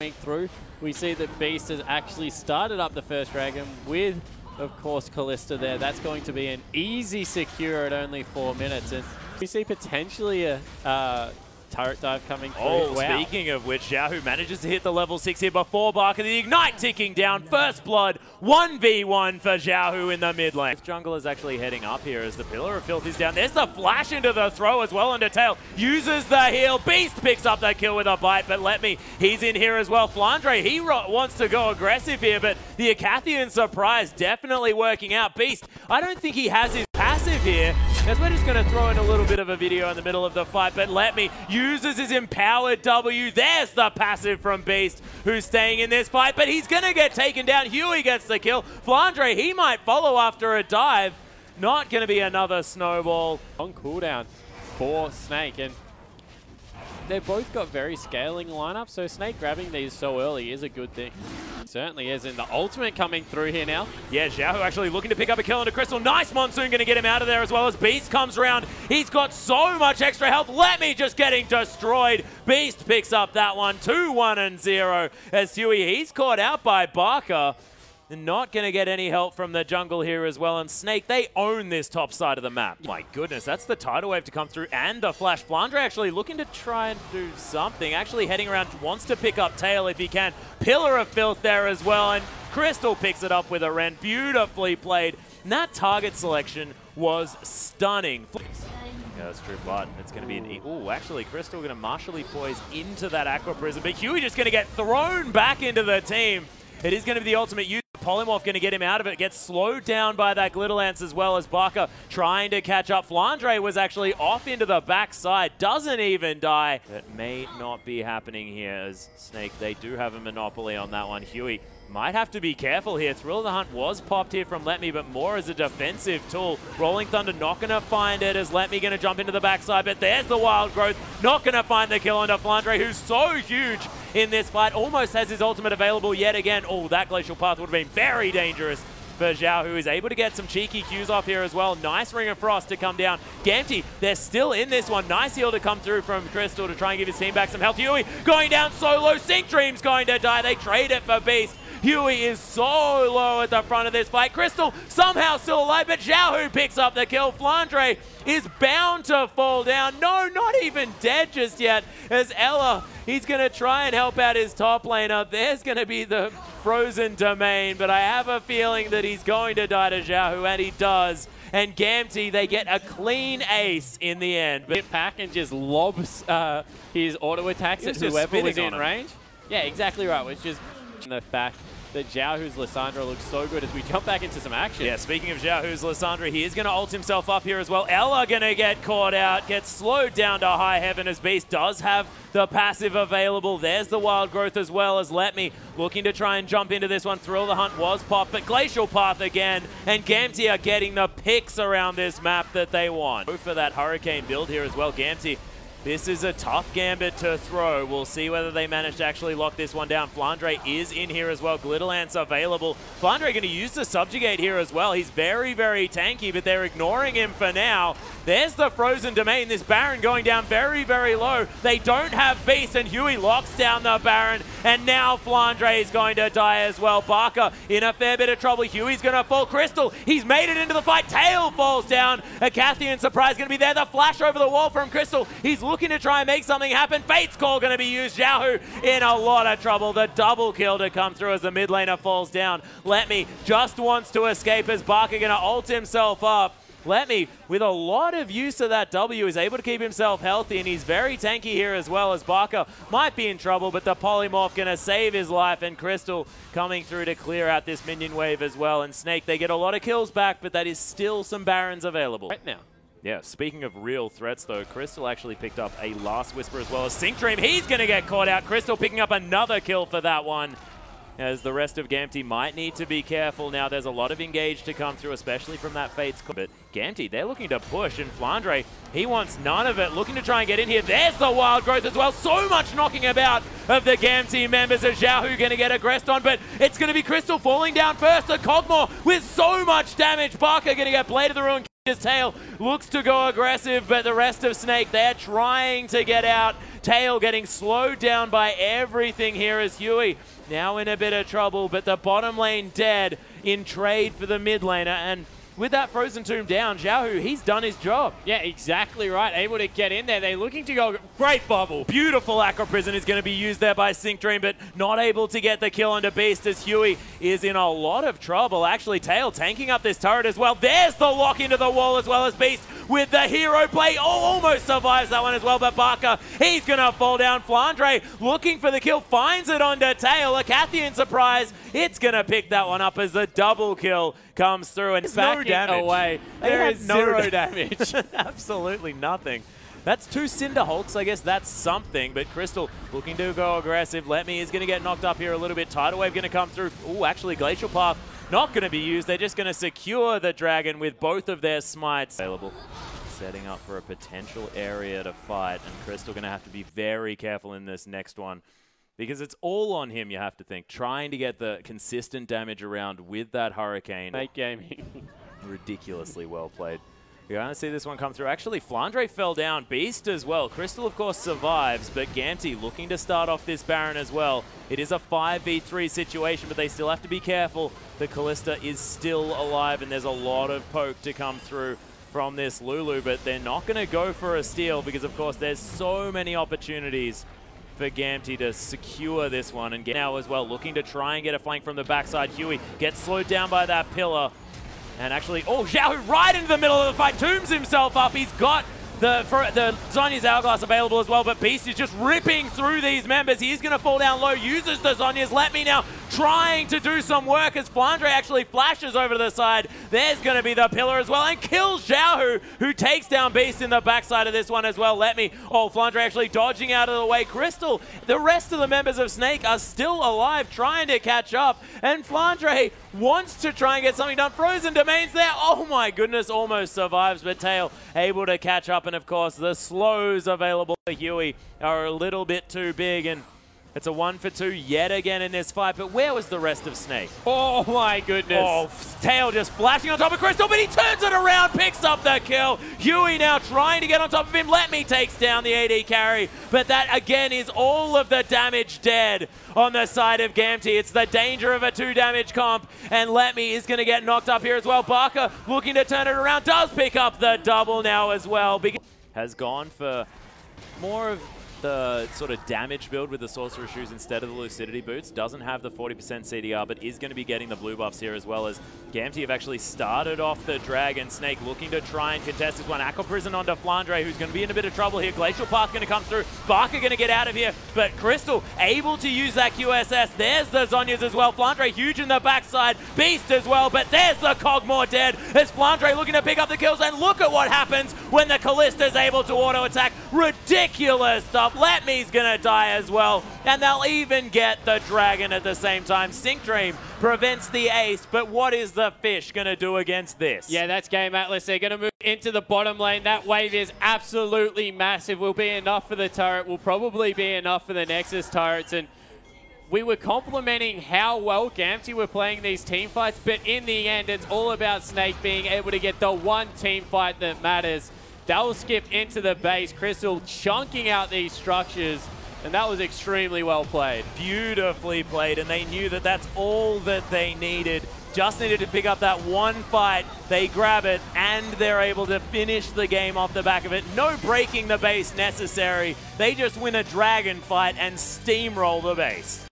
Through, we see that Beast has actually started up the first dragon with, of course, Kalista there. That's going to be an easy secure at only four minutes. And we see potentially a uh, turret dive coming through. Oh, wow. speaking of which, Xiaohu manages to hit the level 6 here before BAKA. The Ignite ticking down. First blood, 1v1 for Xiaohu in the mid lane. Jungle is actually heading up here as the Pillar of Filth is down. There's the flash into the throw as well into Tale. Uses the heal. Beast picks up that kill with a bite, but let me. He's in here as well. Flandre, he wants to go aggressive here, but the Icathian surprise definitely working out. Beast, I don't think he has his passive here. As we're just going to throw in a little bit of a video in the middle of the fight, but let me uses his empowered W. There's the passive from Beast, who's staying in this fight, but he's going to get taken down. Huey gets the kill. Flandre, he might follow after a dive. Not going to be another snowball. On cooldown for Snake. And they've both got very scaling lineups, so Snake grabbing these so early is a good thing. Certainly is. And the ultimate coming through here now. Yeah, Xiao actually looking to pick up a kill into Crystal. Nice Monsoon going to get him out of there as well as Beast comes around. He's got so much extra health. Let me just getting destroyed. Beast picks up that one. 2, 1, and 0 as Huey, he's caught out by BAKA. Not going to get any help from the jungle here as well. And Snake, they own this top side of the map. My goodness, that's the tidal wave to come through and the flash. Flandre actually looking to try and do something. Actually heading around, wants to pick up Tale if he can. Pillar of Filth there as well. And Crystal picks it up with a Ren. Beautifully played. And that target selection was stunning. Yeah, that's true, but it's going to be an... E oh, actually, Crystal going to martially poise into that Aqua Prison, but Huey just going to get thrown back into the team. It is going to be the ultimate use. Polymorph going to get him out of it. Gets slowed down by that Glitter Lance as well as BAKA trying to catch up. Flandre was actually off into the backside. Doesn't even die. That may not be happening here as Snake, they do have a monopoly on that one. Huey might have to be careful here. Thrill of the Hunt was popped here from Let Me, but more as a defensive tool. Rolling Thunder not going to find it as Let Me going to jump into the backside, but there's the Wild Growth. Not going to find the kill onto Flandre, who's so huge in this fight. Almost has his ultimate available yet again. Oh, that Glacial Path would have been very dangerous for Zhao, who is able to get some cheeky Qs off here as well. Nice Ring of Frost to come down. Gamtee, they're still in this one. Nice heal to come through from Crystal to try and give his team back some health. Huey going down solo. sinkDream's going to die. They trade it for Beast. Huey is so low at the front of this fight. Crystal somehow still alive, but Zhao who picks up the kill. Flandre is bound to fall down. No, not even dead just yet. As Ella, he's going to try and help out his top laner. There's going to be the frozen domain, but I have a feeling that he's going to die to Zhao, and he does. And Gamtee, they get a clean ace in the end. But Pack and just lobs uh, his auto attacks at whoever was in range. Yeah, exactly right. It's just the fact that Xiaohu's Lissandra looks so good as we jump back into some action. Yeah, speaking of Xiaohu's Lissandra, he is going to ult himself up here as well. Ella going to get caught out, gets slowed down to high heaven as Beast does have the passive available. There's the wild growth as well as Let Me looking to try and jump into this one. Thrill the Hunt was popped, but Glacial Path again. And Gamtee are getting the picks around this map that they want. Go for that Hurricane build here as well. Gamtee this is a tough gambit to throw. We'll see whether they manage to actually lock this one down. Flandre is in here as well. Glitterlance available. Flandre going to use the Subjugate here as well. He's very, very tanky, but they're ignoring him for now. There's the Frozen Domain. This Baron going down very, very low. They don't have Beast, and Huey locks down the Baron. And now Flandre is going to die as well. BAKA in a fair bit of trouble. Huey's going to fall. Crystal, he's made it into the fight. Tale falls down. Icathian surprise going to be there. The flash over the wall from Crystal. He's looking to try and make something happen. Fate's Call going to be used. Xiaohu in a lot of trouble. The double kill to come through as the mid laner falls down. Let me just wants to escape as BAKA going to ult himself up. Let me, with a lot of use of that W, is able to keep himself healthy, and he's very tanky here as well as BAKA might be in trouble, but the Polymorph going to save his life, and Crystal coming through to clear out this minion wave as well. And Snake, they get a lot of kills back, but that is still some Barons available. Right now. Yeah, speaking of real threats, though, Crystal actually picked up a Last Whisper as well as sinkDream. He's going to get caught out. Crystal picking up another kill for that one. As the rest of Gamtee might need to be careful now. There's a lot of engage to come through, especially from that Fates. But Gamtee, they're looking to push, and Flandre, he wants none of it. Looking to try and get in here. There's the Wild Growth as well. So much knocking about of the Gamtee members. As Xiaohu going to get aggressed on, but it's going to be Crystal falling down first. The Kog'Maw with so much damage. BAKA going to get Blade of the Ruin his tail looks to go aggressive, but the rest of Snake, they're trying to get out. Tale getting slowed down by everything here as Huey now in a bit of trouble, but the bottom lane dead in trade for the mid laner. And with that Frozen Tomb down, Xiaohu, he's done his job. Yeah, exactly right. Able to get in there. They're looking to go. Great bubble. Beautiful Aqua Prison is going to be used there by sinkDream, but not able to get the kill onto Beast as Huey is in a lot of trouble. Actually, Tale tanking up this turret as well. There's the lock into the wall as well as Beast with the hero play. Oh, almost survives that one as well, but BAKA, he's going to fall down. Flandre looking for the kill, finds it onto Tale. A Cathian surprise. It's going to pick that one up as the double kill comes through and back no damage. away. They There no zero damage. damage. Absolutely nothing. That's two Cinder Hulks. I guess that's something. But Crystal looking to go aggressive. Let Me is going to get knocked up here a little bit. Tidal Wave going to come through. Oh, actually, Glacial Path not going to be used. They're just going to secure the Dragon with both of their smites available. Setting up for a potential area to fight. And Crystal going to have to be very careful in this next one. Because it's all on him, you have to think. Trying to get the consistent damage around with that Hurricane. Make gaming. Ridiculously well played. You're going to see this one come through. Actually, Flandre fell down. Beast as well. Crystal, of course, survives, but Gamtee looking to start off this Baron as well. It is a 5v3 situation, but they still have to be careful. The Kalista is still alive, and there's a lot of poke to come through from this Lulu, but they're not going to go for a steal because, of course, there's so many opportunities for Gamtee to secure this one. And now as well, looking to try and get a flank from the backside. Huey gets slowed down by that pillar. And actually, oh, Xiao right into the middle of the fight, tombs himself up. He's got the for, the Zhonya's Hourglass available as well, but Beast is just ripping through these members. He's going to fall down low, uses the Zhonya's. Let me now trying to do some work as Flandre actually flashes over to the side. There's going to be the pillar as well and kills Xiaohu, who takes down Beast in the backside of this one as well. Let me. Oh, Flandre actually dodging out of the way. Crystal, the rest of the members of Snake are still alive, trying to catch up. And Flandre wants to try and get something done. Frozen Domains there. Oh my goodness, almost survives, but Tale able to catch up. And of course, the slows available for Huey are a little bit too big. And it's a one for two yet again in this fight, but where was the rest of Snake? Oh my goodness. Oh, Tale just flashing on top of Crystal, but he turns it around, picks up the kill. Huey now trying to get on top of him. Let me takes down the AD carry, but that again is all of the damage dead on the side of Gamtee. It's the danger of a two damage comp, and Let Me is going to get knocked up here as well. BAKA looking to turn it around, does pick up the double now as well. Has gone for more of the sort of damage build with the Sorcerer Shoes instead of the Lucidity Boots. Doesn't have the 40% CDR, but is going to be getting the blue buffs here as well as Gamtee have actually started off the Dragon Snake, looking to try and contest this one. Aqua Prison onto Flandre, who's going to be in a bit of trouble here. Glacial Path going to come through. BAKA going to get out of here, but Crystal able to use that QSS. There's the Zhonya's as well. Flandre huge in the backside. Beast as well, but there's the Kog'Maw dead as Flandre looking to pick up the kills. And look at what happens when the Kalista's able to auto attack. Ridiculous stuff. Let Me's gonna die as well. And they'll even get the dragon at the same time. sinkDream prevents the ace, but what is the fish gonna do against this? Yeah, that's Game Atlas. They're to move into the bottom lane. That wave is absolutely massive. Will be enough for the turret. Will probably be enough for the Nexus turrets. And we were complimenting how well Gamtee were playing these team fights, but in the end, it's all about Snake being able to get the one team fight that matters. They'll skip into the base. Crystal chunking out these structures, and that was extremely well played. Beautifully played, and they knew that that's all that they needed. Just needed to pick up that one fight. They grab it, and they're able to finish the game off the back of it. No breaking the base necessary. They just win a dragon fight and steamroll the base.